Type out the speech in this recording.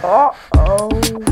Uh-oh.